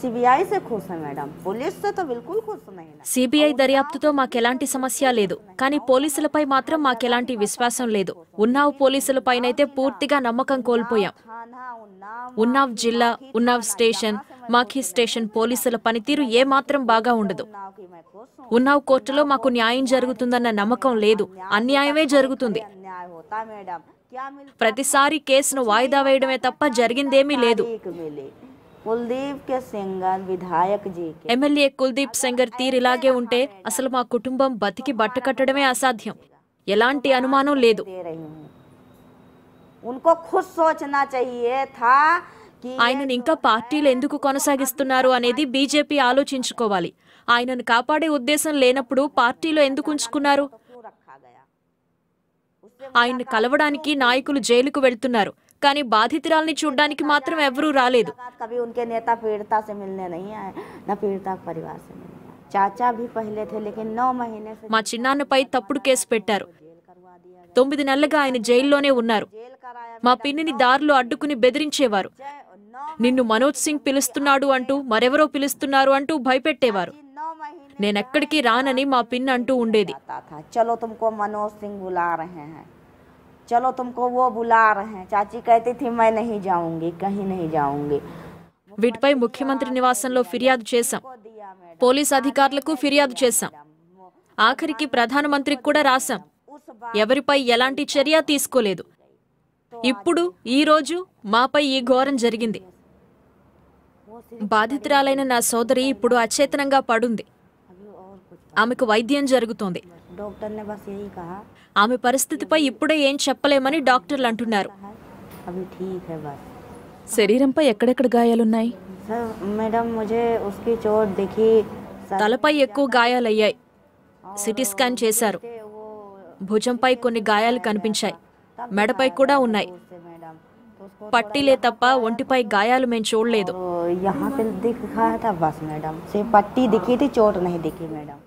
CBI CBI దర్యాప్తుతో మాకెలాంటి సమస్య లేదు. కానీ పోలీసులపై మాత్రం మాకెలాంటి విశ్వాసం లేదు. ఉన్నావ్ పోలీసులపైనైతే పూర్తిగా నమ్మకం కోల్పోయాం. ఉన్నావ్ జిల్లా ఉన్నావ్ స్టేషన్ మాఖీ స్టేషన్ పోలీసుల పనితీరు ఏమాత్రం బాగా ఉండదు. ఉన్నావ్ కోర్టులో మాకు న్యాయం జరుగుతుందన్న నమ్మకం లేదు. అన్యాయమే జరుగుతుంది. ప్రతిసారి కేసును వాయిదా వేయడమే తప్ప జరిగిందేమీ లేదు. కుల్దీప్ కే సింగర్ విధాయక్ జీ ఎమ్మెల్యే కుల్దీప్ సింగర్ తీరు ఇలాగే ఉంటే అసలు మా కుటుంబం బతికి బట్టకట్టడమే అసాధ్యం. ఎలాంటి అనుమానం లేదు. ఆయనను ఇంకా పార్టీలు ఎందుకు కొనసాగిస్తున్నారు అనేది బీజేపీ ఆలోచించుకోవాలి. ఆయనను కాపాడే ఉద్దేశం లేనప్పుడు పార్టీలో ఎందుకు ఉంచుకున్నారు? ఆయన్ని కలవడానికి నాయకులు జైలుకు వెళ్తున్నారు. కానీ బాధితురాల్ని చూడడానికి మాత్రం ఎవరూ రాలేదు. మా చిన్నాన్నపై తప్పుడు కేసు పెట్టారు. తొమ్మిది నెలలుగా ఆయన జైల్లోనే ఉన్నారు. మా పిన్నిని దారిలో అడ్డుకుని బెదిరించేవారు. నిన్ను మనోజ్ సింగ్ పిలుస్తున్నాడు అంటూ మరెవరో పిలుస్తున్నారు అంటూ భయపెట్టేవారు. నేనెక్కడికి రానని మా పిన్ అంటూ ఉండేది చలో తుమ్కో మనోజ్ సింగ్ బులా రహే चलो तुमको वो बुला रहे हैं चाची कहती थी मैं नहीं जाऊंगी कहीं नहीं जाऊंगी వీటిపై ముఖ్యమంత్రి నివాసంలో ఫిర్యాదు చేశాం वो दिया मैडम పోలీస్ అధికారులకు ఫిర్యాదు చేశాం ఆఖరికి ప్రధానమంత్రికి కూడా రాశాం उस बार ఎవరిపై ఎలాంటి చర్య తీసుకోలేదు ఇప్పుడు ఈ రోజు మాపై ఈ ఘోరం జరిగింది वो सिर्फ బాధితురాలైన నా సోదరి ఇప్పుడు అచేతనంగా పడుంది अभी और कुछ ఆమెకు వైద్యం జరుగుతోంది डॉक्टर ने बस यही कहा ఆమె పరిస్థితిపై ఇప్పుడే ఏం చెప్పలేమని డాక్టర్లు అంటున్నారు है अभी ठीक है बस శరీరంపై ఎక్కడెక్కడ గాయాలున్నాయి सर मैडम मुझे उसकी चोट दिखी सर తలపై ఎక్కువ గాయాలయ్యాయి సిటీ స్కాన్ చేశారు के वो భుజంపై కొన్ని గాయాలు కనిపించాయి మెడపై కూడా ఉన్నాయి उससे मैडम तो उसको పట్టీలే తప్ప ఒంటిపై గాయాలు మేము చూడలేదు तो यहाँ पे दिखा था बस मैडम सिर्फ पट्टी दिखी थी चोट नहीं दिखी मैडम